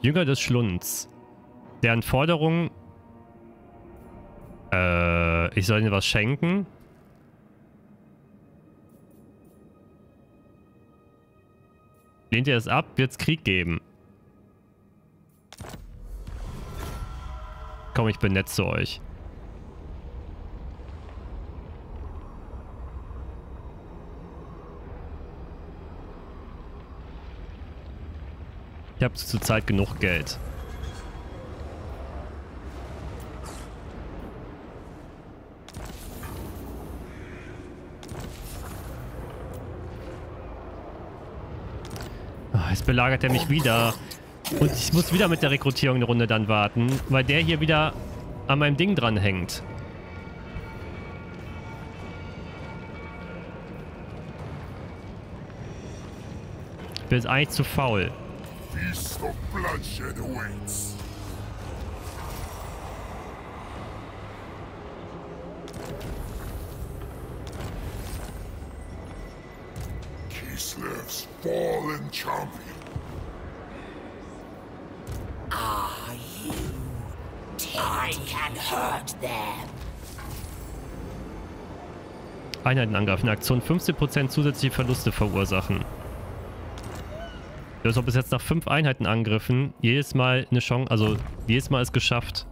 Jünger des Schlunds. Deren Forderung... Äh, ich soll ihnen was schenken? Lehnt ihr es ab, wird es Krieg geben. Komm, ich bin nett zu euch. Ich habe zurzeit genug Geld. Ah, jetzt belagert er mich wieder. Und ich muss wieder mit der Rekrutierung eine Runde dann warten, weil der hier wieder an meinem Ding dran hängt. Ich bin jetzt eigentlich zu faul. Feast of bloodshed awaits. Kislev's fallen champion. Are you? I can hurt them. Einheiten angreifen. Aktion 15% zusätzliche Verluste verursachen. Du hast auch bis jetzt nach 5 Einheiten angriffen. Jedes Mal eine Chance, also jedes Mal ist geschafft.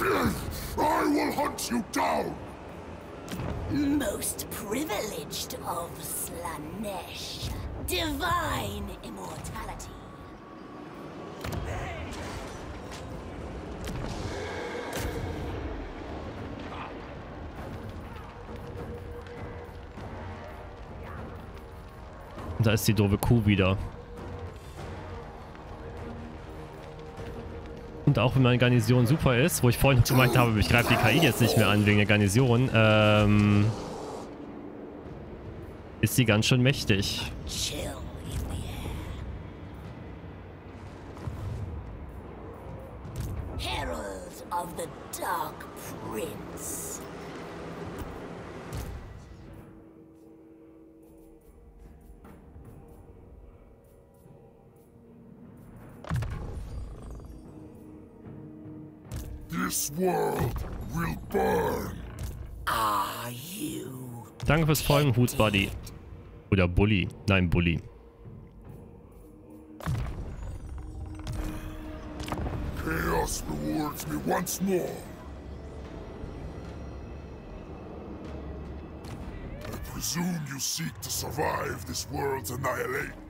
I will hunt you down. Most privileged of Slanesh. Divine immortality. Da ist die doofe Kuh wieder. Und auch wenn meine Garnison super ist, wo ich vorhin noch gemeint habe, ich greife die KI jetzt nicht mehr an wegen der Garnison, ähm, ist sie ganz schön mächtig. This world will burn. Are you? Danke fürs Folgen, Hoots Buddy. Oder Bully. Nein, Bully. Chaos rewards me once more. I presume you seek to survive this world's annihilation.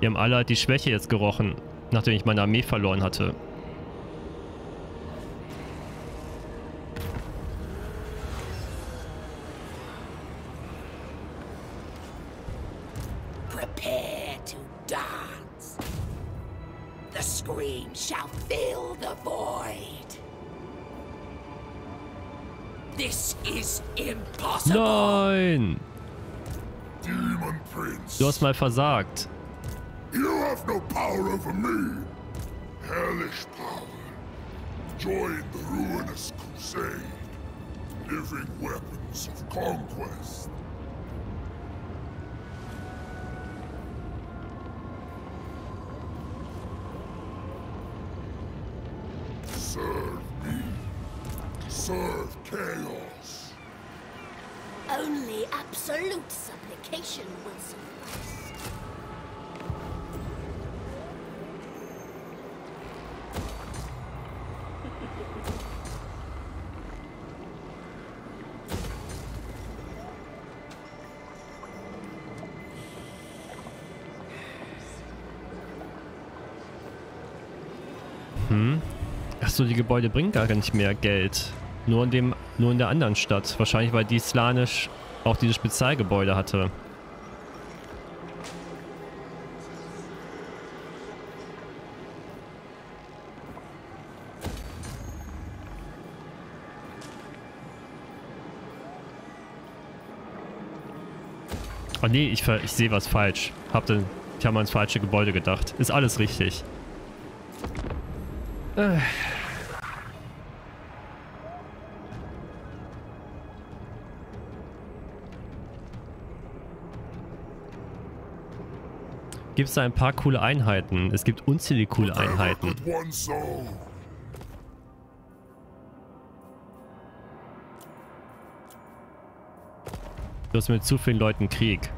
Die haben alle die Schwäche jetzt gerochen, nachdem ich meine Armee verloren hatte. Prepare to dance. The scream shall fill the void. This is impossible. Nein! Demon Prince. Du hast mal versagt. You have no power over me. Hellish power. Join the ruinous crusade. Living weapons of conquest. Serve me. Serve chaos. Only absolute supplication will suffice. Achso, die Gebäude bringen gar nicht mehr Geld. Nur in, dem, nur in der anderen Stadt. Wahrscheinlich, weil die Slanisch auch diese Spezialgebäude hatte. Oh nee, ich, ich sehe was falsch. Hab den, ich habe mal ins falsche Gebäude gedacht. Ist alles richtig. Gibt es da ein paar coole Einheiten? Es gibt unzählige coole Einheiten. Du hast mit zu vielen Leuten Krieg.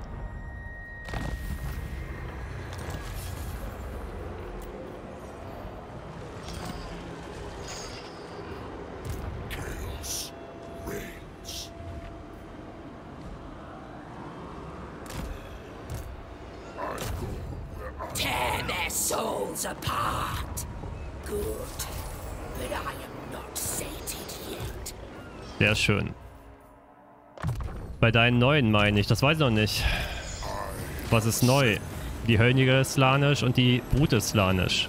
Bei deinen neuen meine ich, das weiß ich noch nicht. Was ist neu? Die Höllenjäger Slanisch und die Brute Slanisch.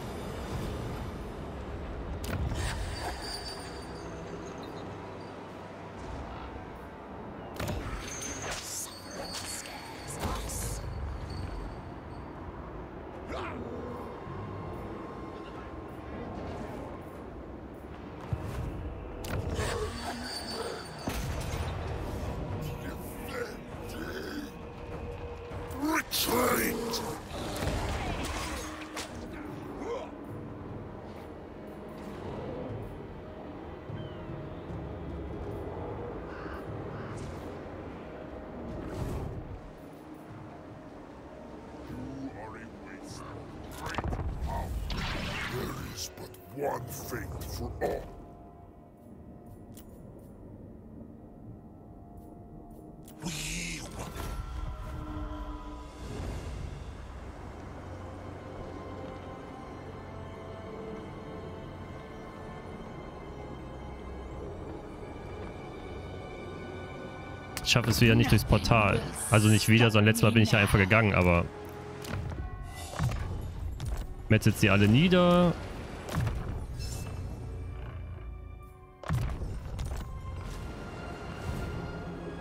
Schaffe es wieder nicht durchs Portal. Also nicht wieder, sondern letztes Mal bin ich ja einfach gegangen, aber... Metzelt sie alle nieder.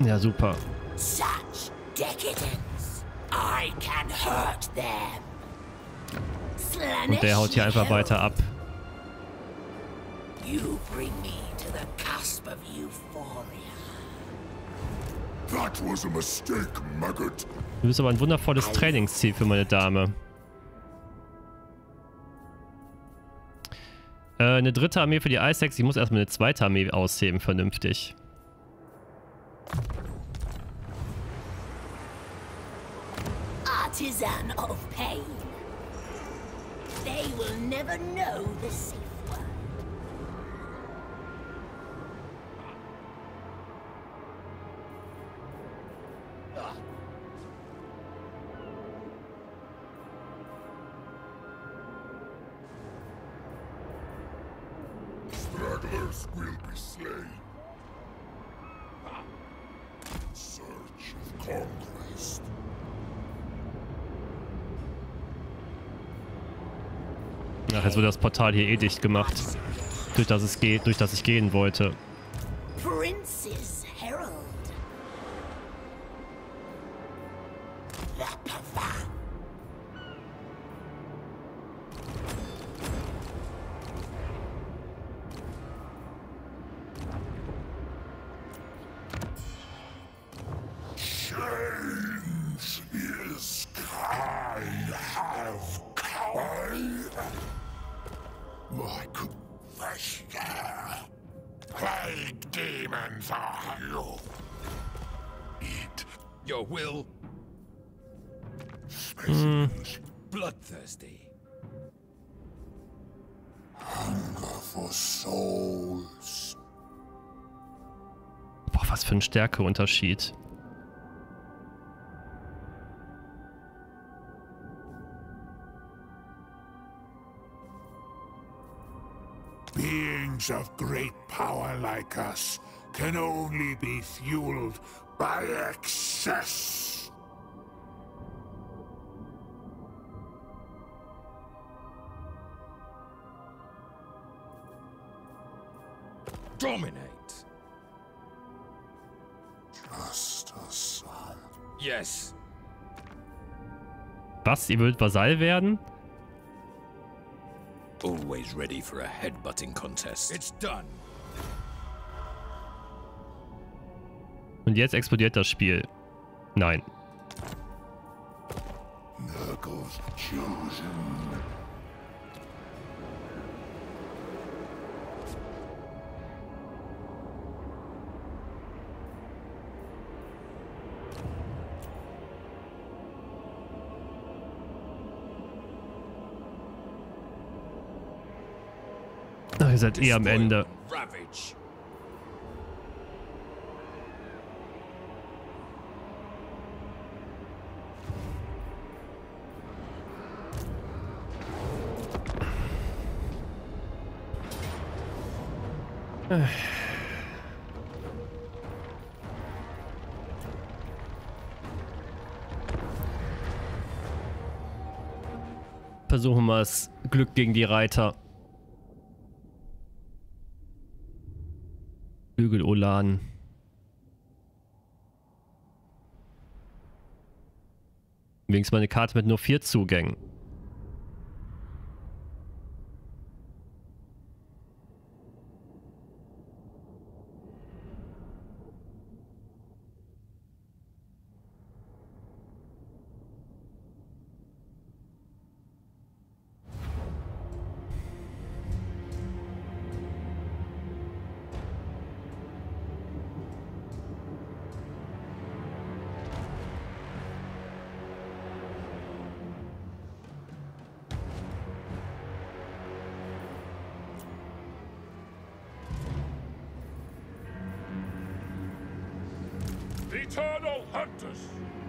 Ja, super. Such decadence. I can hurt them. Und der haut hier einfach weiter ab. Du bist aber ein wundervolles Trainingsziel für meine Dame. Äh, eine dritte Armee für die Icex. Ich muss erstmal eine zweite Armee ausheben, vernünftig. Artisan of pain. They will never know the safe Stragglers will be slain. In search of conquest. Ach, jetzt wurde das Portal hier eh dicht gemacht. Durch das es geht, durch das ich gehen wollte. Prince's Stärkeunterschied. Beings of great power like us can only be fueled by excess. Dominate. Yes. Was? Ihr würdet Vasall werden? Always ready for a headbutting contest. It's done. Und jetzt explodiert das Spiel. Nein. The Echo's chosen. Seid eh am Ende. Versuchen wir es. Glück gegen die Reiter. Flügel-Olan. Wenigstens mal eine Karte mit nur vier Zugängen. Eternal Hunters!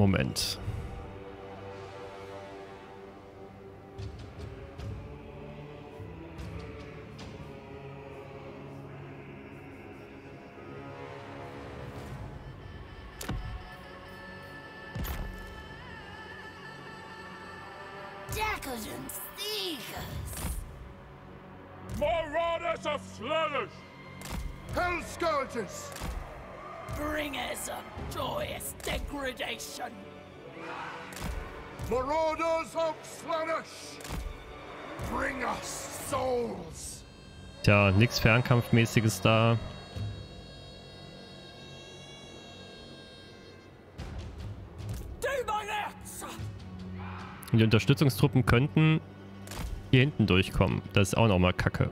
Moment. Decadent seekers! Marauders of Slanish! Hell Scourges! Bringers of joyous degradation! Marauders of Slanish! Bring us souls! Tja, nix Fernkampfmäßiges da. Die Unterstützungstruppen könnten hier hinten durchkommen. Das ist auch noch mal kacke.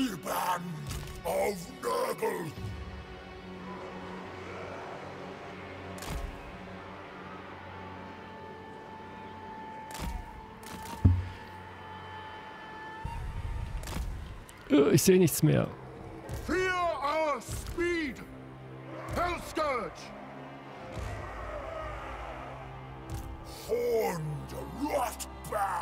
Taliban of Nurgle! Äh, Ich sehe nichts mehr. Fear our speed! Hell Scourge! Horned rotbags!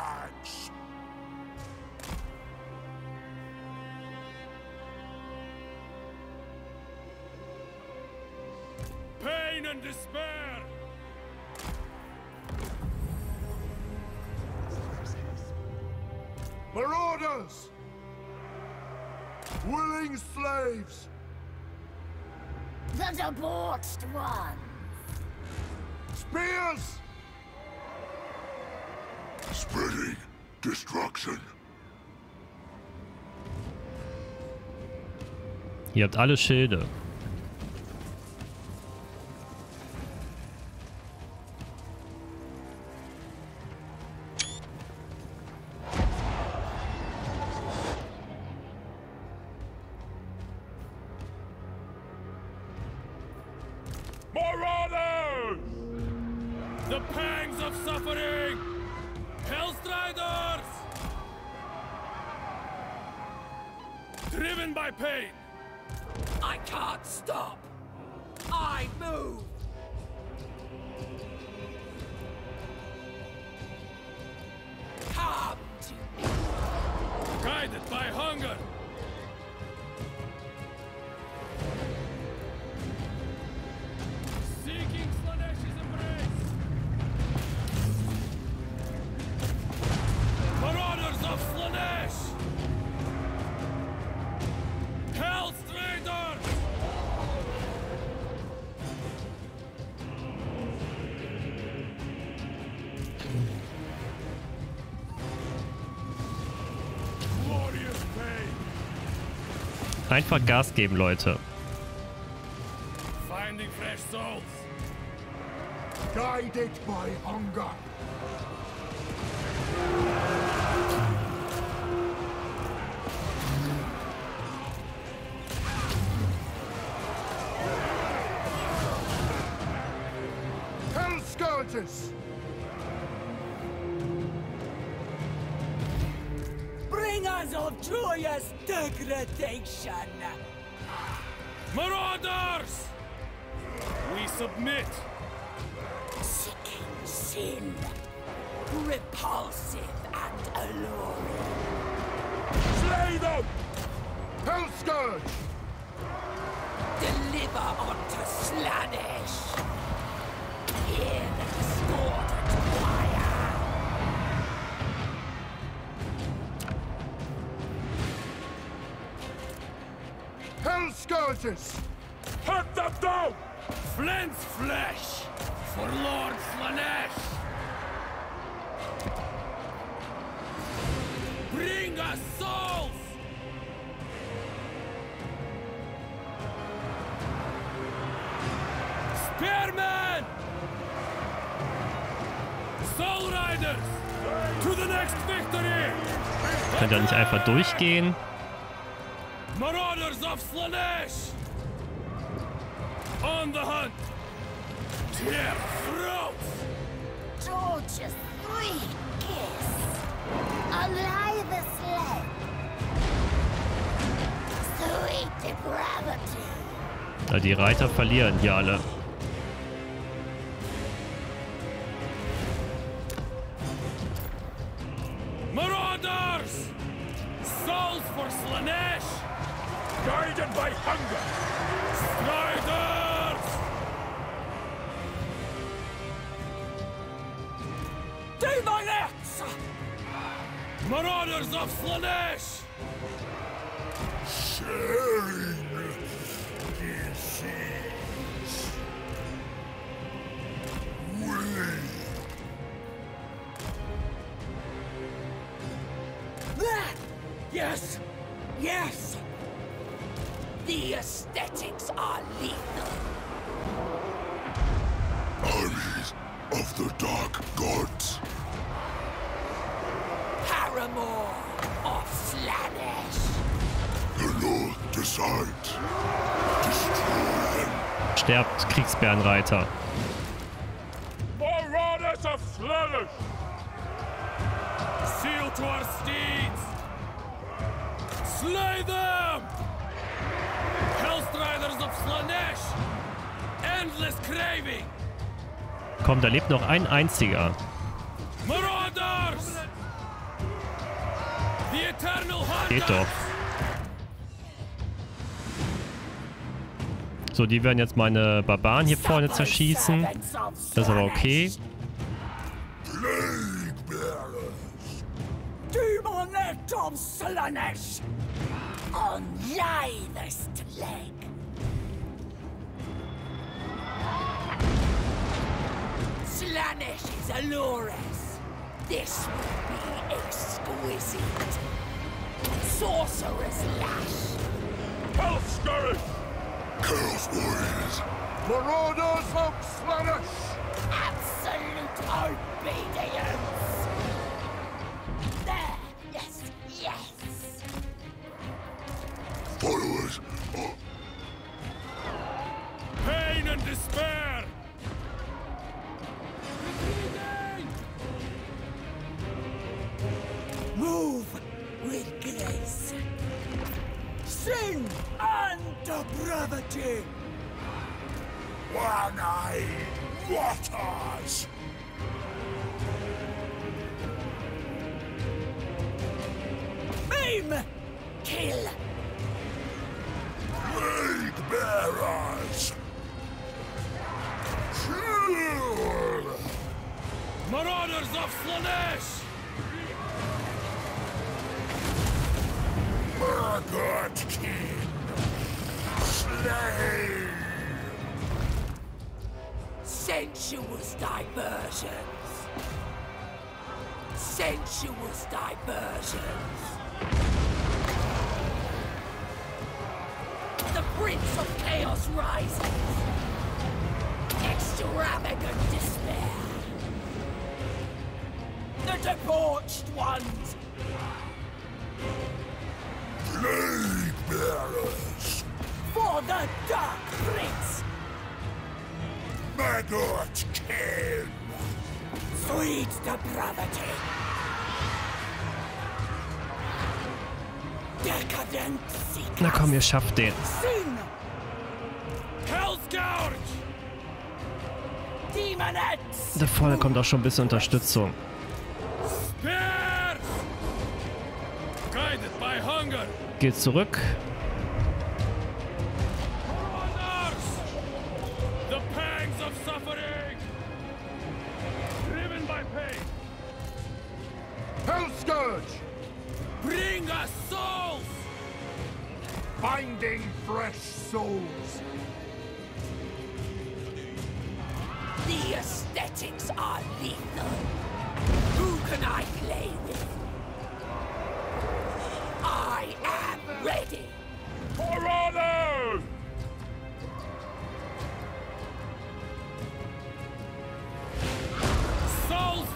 And despair! Marauders! Willing slaves! The debauched ones! Spears! Spreading destruction. Ihr habt alle Schilde. I move. Come to me. Guided by hunger. Einfach Gas geben, Leute. Finding fresh souls. Guided by hunger. Joyous degradation. Marauders! We submit. Seeking sin. Repulsive and alluring. Slay them! Hell scourge! Deliver unto Slanish. Hear the discordant scourges! Hunt them down! Flint's flesh for Lord Slanesh! Bring us souls! Spearmen! Soul Riders! To the next victory! Könnt ihr nicht einfach durchgehen? Marauders of Slanesh! On the hunt! Tear throats! George's free kiss. Alive as sled. Sweet depravity. Ja, die Reiter verlieren hier alle. Steeds! Slay them! Hellstriders of Slanesh! Endless craving! Komm, da lebt noch ein einziger. Marauders! The eternal! Geht doch. So, die werden jetzt meine Barbaren hier vorne zerschießen. Das ist aber okay. Slanesh is allures. This will be exquisite. Sorcerer's lash. Hell Scourge! Chaos Warriors. Marauders of Slanish. Absolute obedience. There. Yes. Yes. Followers fighting! One eye. what Maggot King! Sweet depravity! Decadent! Na komm, ihr schafft den. Sin! Hell's Gouge! Demonettes! Da vorne kommt auch schon ein bisschen Unterstützung. Spears! Guided by hunger! Geht zurück.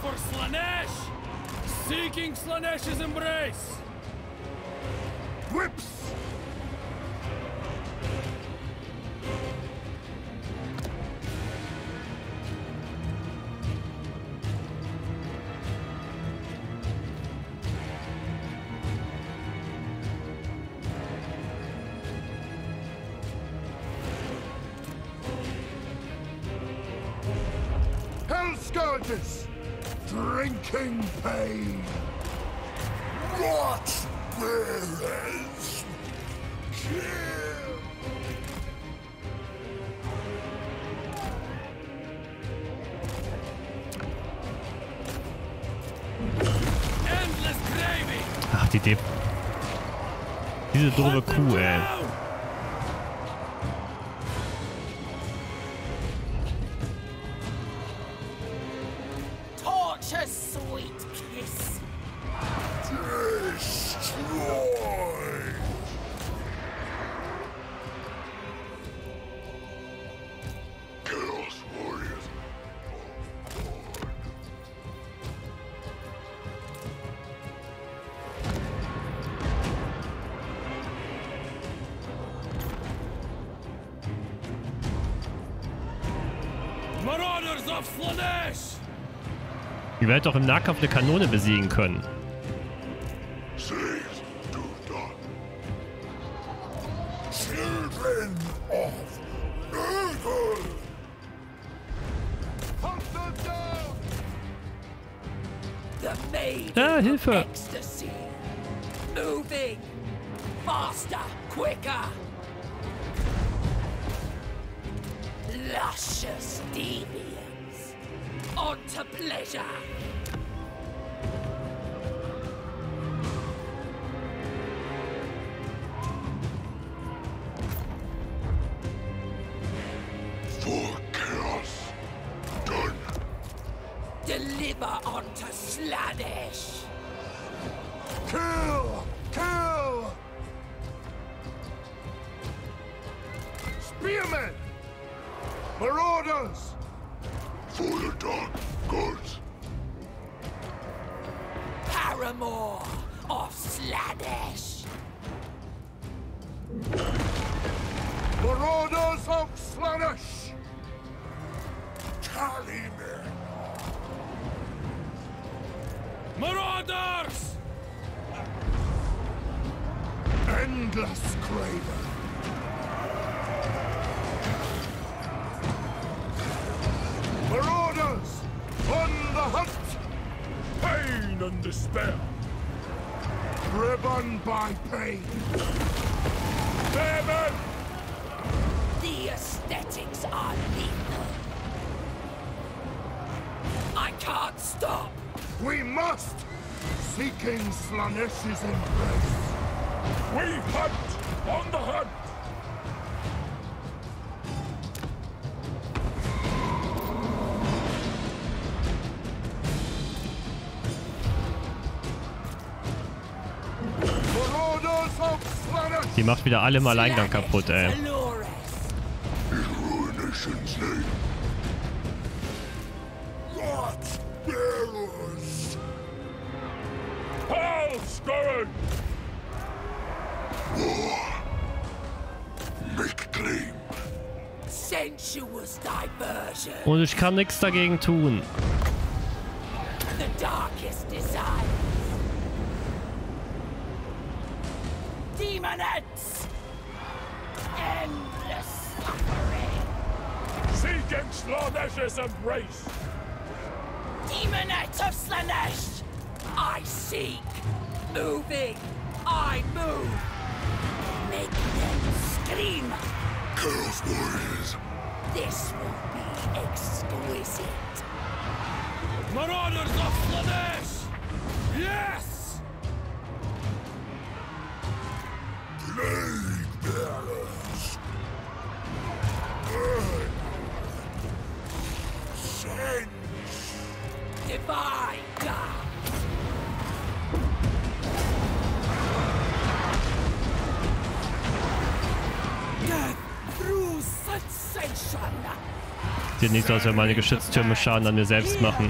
For Slanesh! Seeking Slanesh's embrace! Whips! Diese doofe Die wird doch im Nahkampf eine Kanone besiegen können. To pleasure. For chaos. Done. Deliver onto Slanesh. Kill! Kill! Spearmen! Marauders! For the dark gods. Paramore of Slanesh. Marauders of Slanish! Calumet! Marauders! Endless craven. Despair. Driven by pain. Famine! The aesthetics are lethal. I can't stop. We must! Seeking Slanesh's embrace. We hunt! On the hunt! Die macht wieder alle im Alleingang kaputt, ey. Und ich kann nichts dagegen tun. The darkest desire. Demonettes. Endless suffering. Seeking Slanesh's embrace! Demonette of Slanesh. I seek. Moving. I move. Make them scream. Chaos Warriors. This will be exquisite. Marauders of Slanesh! Yes! Plague bearers. Burn. Sense. Divine God. Death through sensation. Sieht nicht so aus, wenn meine Geschütztürme Schaden an mir selbst machen.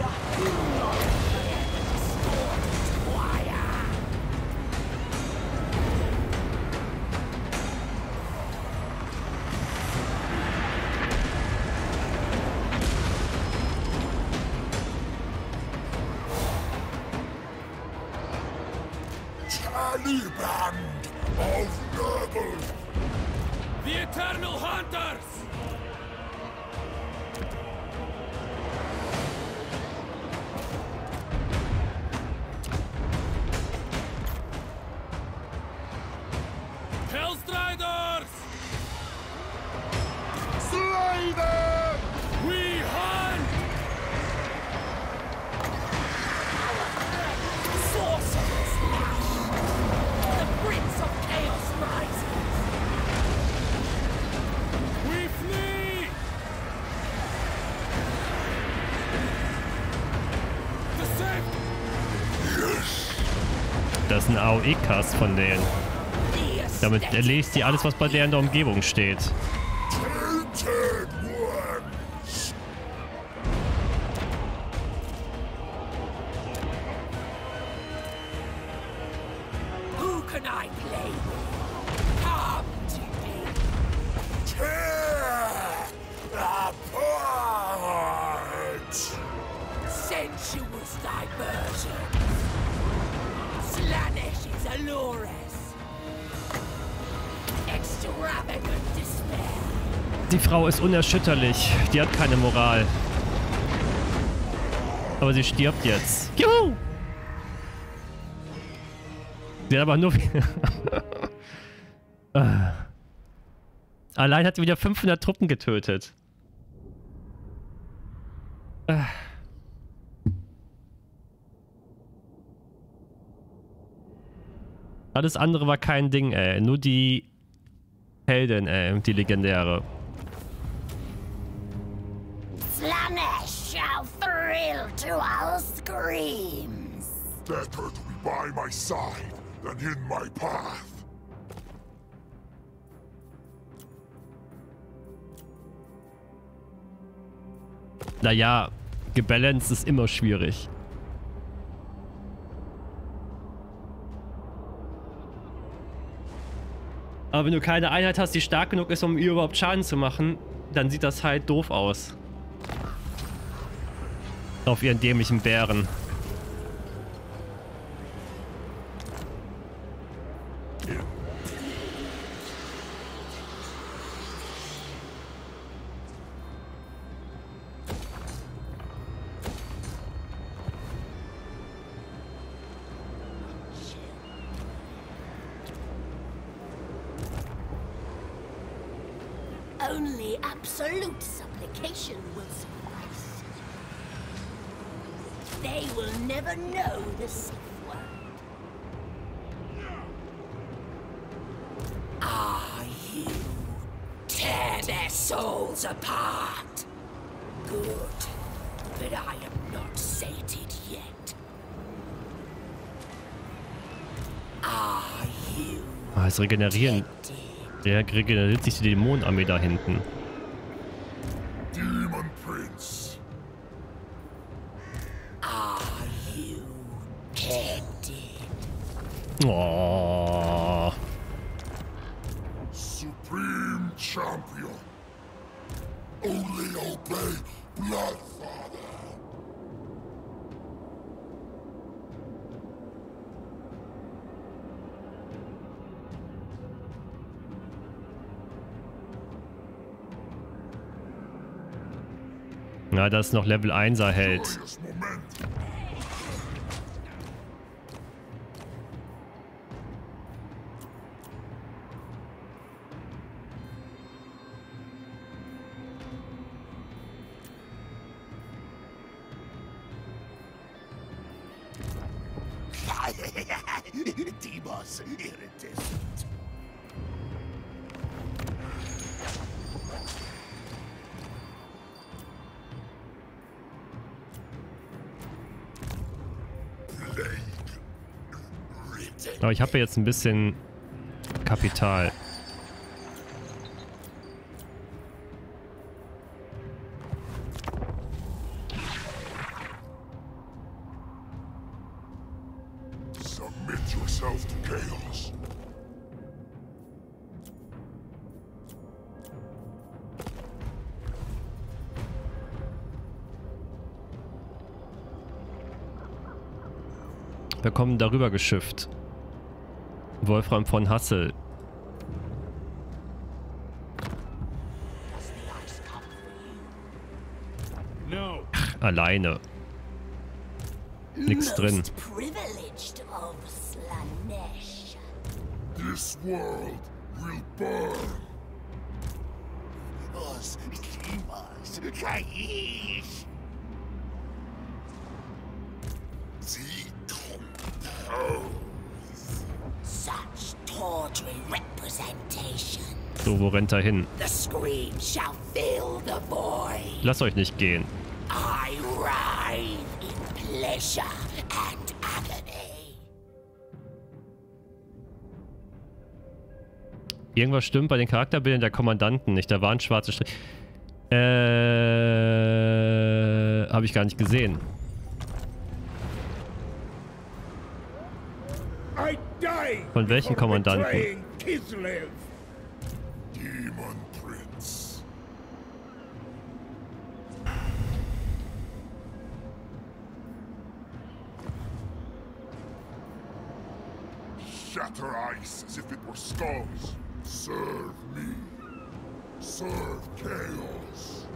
Das ist ein AOE-Cast von denen. Damit erlegt die alles, was bei der in der Umgebung steht. Unerschütterlich. Die hat keine Moral. Aber sie stirbt jetzt. Juhu! Sie hat aber nur... Ah. Allein hat sie wieder 500 Truppen getötet. Ah. Alles andere war kein Ding, ey. Nur die Heldin, ey. Die legendäre. Thrill to our screams. Better to be by my side than in my path. Naja, gebalanced ist immer schwierig. Aber wenn du keine Einheit hast, die stark genug ist, um ihr überhaupt Schaden zu machen, dann sieht das halt doof aus. Auf ihren dämlichen Bären. They will never know the safe word. Are you? Tear their souls apart. Good. But I am not sated yet. Are you Ah, es regenerieren. Der regeneriert sich die Dämonenarmee da hinten. Das noch Level 1er Held. Joyous moment. Demos iridescent. Ich habe jetzt ein bisschen Kapital. Wir kommen darüber geschifft. Wolfram von Hassel. No. Alleine. Nix drin. This world will burn. Os Demos Kaish. So, wo rennt er hin? The scream shall fill the void. Lasst euch nicht gehen. I writhe in pleasure and agony. Irgendwas stimmt bei den Charakterbildern der Kommandanten nicht. Da waren schwarze Striche. Äh, habe ich gar nicht gesehen. I die. Von welchen Kommandanten? Kislev. Demon Prince. Shatter ice as if it were skulls. Serve me. Serve chaos.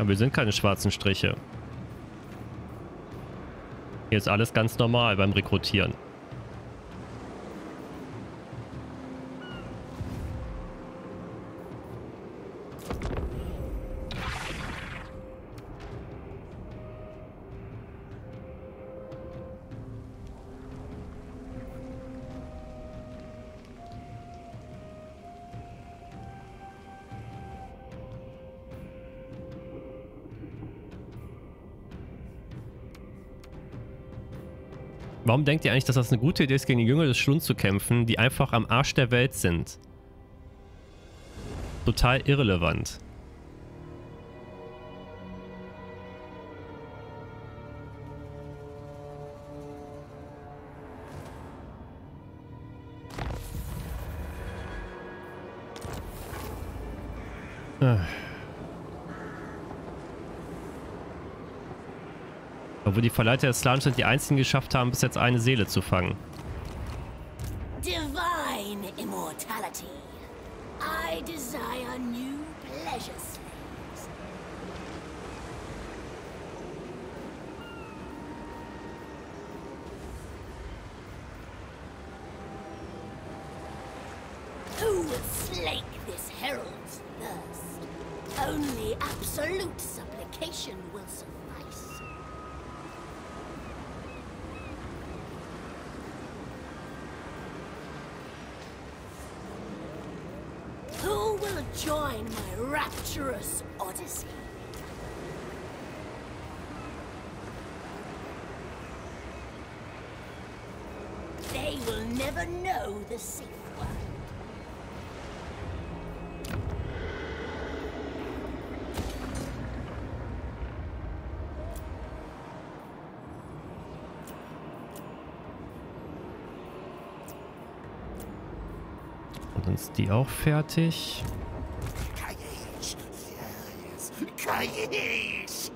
Aber wir sind keine schwarzen Striche. Hier ist alles ganz normal beim Rekrutieren. Warum denkt ihr eigentlich, dass das eine gute Idee ist, gegen die Jünger des Schlunds zu kämpfen, die einfach am Arsch der Welt sind? Total irrelevant. Ah. Obwohl die Verleiter des Slans sind die einzigen geschafft haben, bis jetzt eine Seele zu fangen. Divine immortality. I desire new pleasure slaves. Who will slake herald's thirst? Only absolute supplication will suffice. Rapturous odyssey? They will never know the safe word. Ist die auch fertig. Yes.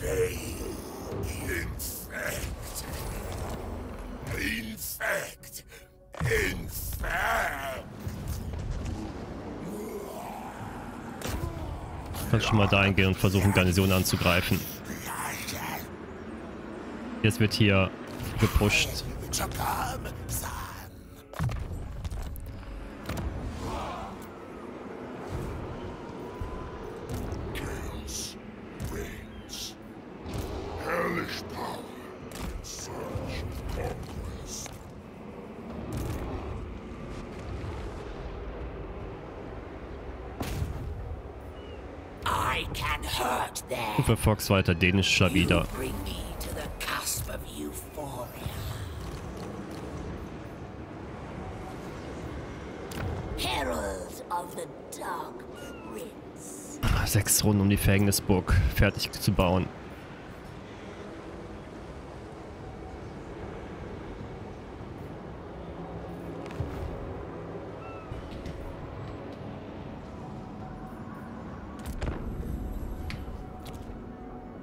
Kaish. They schon mal dahin gehen und versuchen, Garnison anzugreifen. Jetzt wird hier gepusht. Chakam. Sam. Chaos reigns. Hellish power in search of conquest. I can hurt them. Für Fox weiter dänischer wieder. Sechs Runden, um die Verhängnisburg fertig zu bauen.